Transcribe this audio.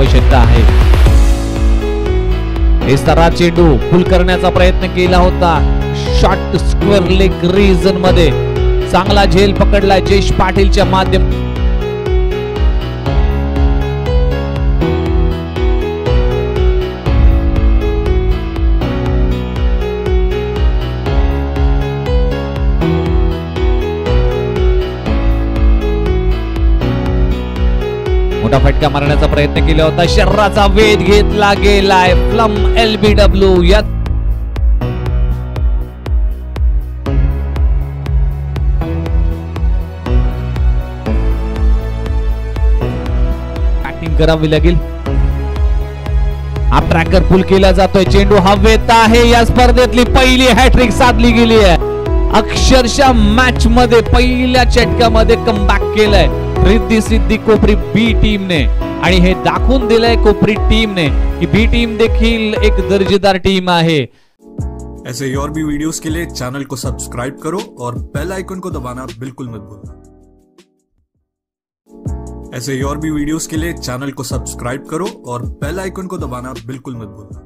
आवश्यकता आहे. विस्तारा चेंडू फुल करण्याचा प्रयत्न केला होता. शॉर्ट स्क्वेअर लेग रिजनमध्ये. चांगला झेल पकडला जयेश पाटीलच्या माध्यम मोठा फटका मारण्याचा प्रयत्न केला होता. शरीराचा वेध घेतला गेलाय. फ्लम एल बी डब्ल्यू या करावी लागेल. हा ट्रॅकर पुल केला जातोय. चेंडू हवेत आहे. या स्पर्धेतली पहिली हॅट्रिक साधली गेली आहे. अक्षरशः मॅच मध्ये पहिल्या चटक्यामध्ये कमबॅक केलंय. रिद्धी सिद्धी कोपरी बी टीमने आणि हे दाखवून दिलंय कोपरी टीमने की बी टीम देखील एक दर्जेदार टीम आहे. ऐसे ही और भी वीडियोस के लिए चैनल को सब्सक्राइब करो और बेल आइकन को दबाना बिल्कुल मत भूलना। ऐसे ही और भी वीडियोस के लिए चैनल को सब्सक्राइब करो और बेल आइकन को दबाना बिल्कुल मत भूलना।